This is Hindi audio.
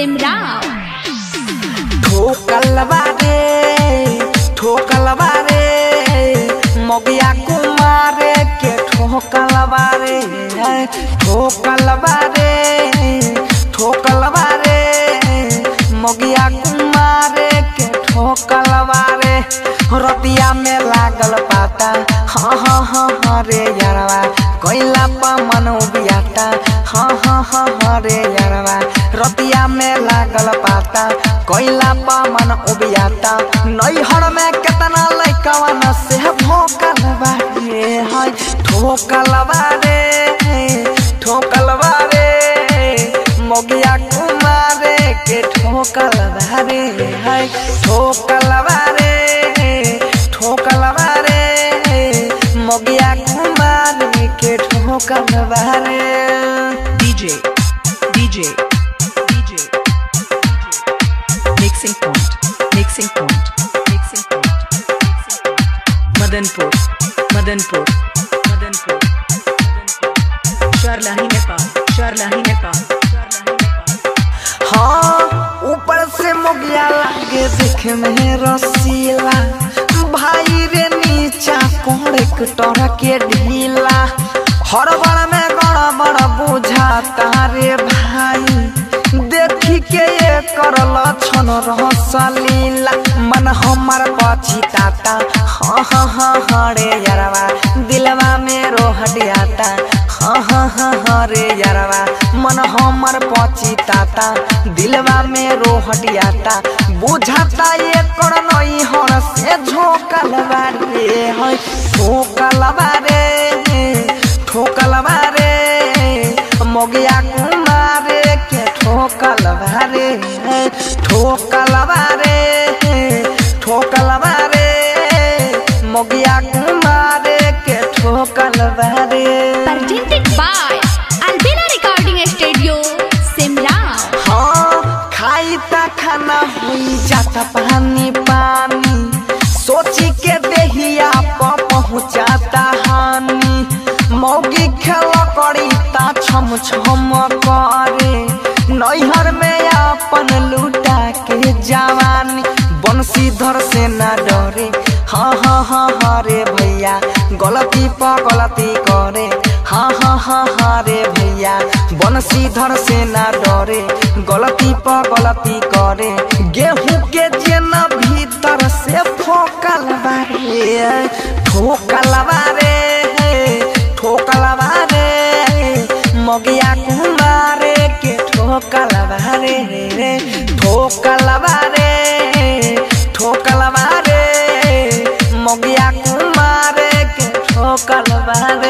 सिमराव। ठोकलवा रे ठोकलवा रे मोगिया कुमारे के ठोकलवा रे ठोकलवा रे ठोकलवा रे मोगिया कुमारे के ठोकलवा रे रतिया में हाँ हाँ हाँ यारवा। रतिया में लागल पाता, कोयला पा मन उबियाता। नैहर में केतना न से भोकल बारे हाय ठोकल बारे ठोकल बारे मोगिया कुमारे के ठोकल बारे हाय ठोकल बारे ठोकल बारे मोगिया कुमारे के ठोकल बारे mixing point, mixing point, mixing point, Madanpur. Sharlahi Nepal, Sharlahi Nepal, Sharlahi Nepal. हाँ ऊपर से मोगिया लागे देखे में रसीला भाई रे नीचा कोड़े कटोरा के ढीला हड़बड़ में गड़बड़ बुझाता रे भाई देखी के ये करल छन रहसलीला मन हमार पछिताता हाँ हाँ हाँ हाँ रे यारवा, दिलवा में रोहटियाता हाँ हाँ हाँ हाँ रे यारवा, मन हमर पछिताता दिलवा में रोहटियाता बुझाता ये कर नई हर से झोकल बारे है। ठोकल बारे ठोकल बारे ठोकल बारे ठोकल बारे मोगिया कुमारे के ठोकल बारे presented by Albina Recording Studio Simrao हाँ खाई ता खाना हुई जाता पानी पानी। सोची के देहिया प पहुँचाता हानि। मौगी खेल करी ता छम छम करे जवानी। बंशीधर से ना डरे। हाँ हाँ हाँ हाँ रे भैया। गलती प गलती करे। हाँ हाँ हाँ हाँ रे भैया। बंशीधर से ना डरे। गलती प गलती करे। गेहूँ के जेना भीतर से फोकल बारे। ठोकल बारे। ठोकल बारे। मगिया कुमारे के ठोकल बारे। ठोकल बारे। मगिया कुमार के ठोकर बारे